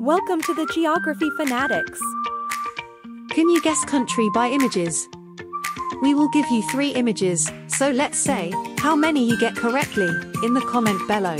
Welcome to the Geography Fanatics. Can you guess country by images? We will give you three images, so let's say how many you get correctly in the comment below.